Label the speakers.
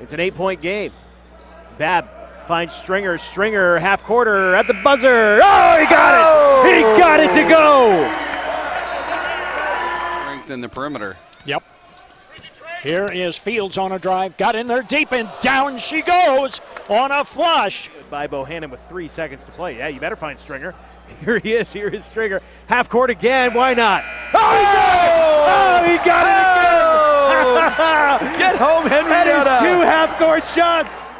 Speaker 1: It's an eight point game. Bab finds Stringer. Stringer, half quarter at the buzzer. Oh, he got
Speaker 2: Oh!
Speaker 1: it! He got it to go!
Speaker 3: Strength in the perimeter.
Speaker 2: Yep. Here is Fields on a drive. Got in there deep and down she goes on a flush.
Speaker 1: By Bohannon with three seconds to play. Yeah, you better find Stringer. Here he is. Here is Stringer. Half court again. Why not? Oh, he got it! Oh, oh he got it again!
Speaker 4: Get home, Henry.
Speaker 1: That is half court shots.